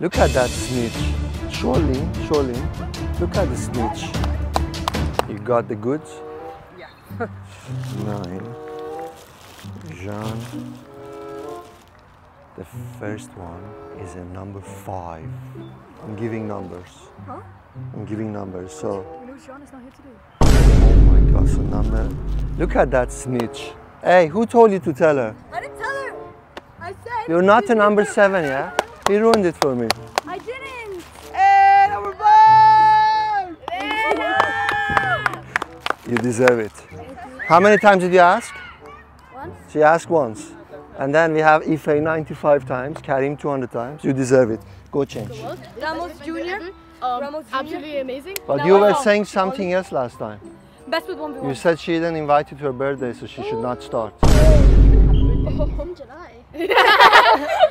Look at that snitch. Surely, surely. Look at the snitch. You got the goods? Yeah. Nine. Jean. The first one is a number five. I'm giving numbers. Huh? I'm giving numbers. So, You know Sean is not here today. oh my god, so number. Look at that snitch. Hey, who told you to tell her? I didn't tell her. I said. You're not a number seven, yeah? He ruined it for me. I didn't. Hey, number five! You deserve it. How many times did you ask? Once. She asked once. And then we have Ife 95 times, Karim 200 times. You deserve it. Go change. Ramos Jr. Um, Ramos Jr. absolutely amazing. But No, you were saying something else last time. Best with one v You said she didn't invite you to her birthday, so she should not start. Oh, July.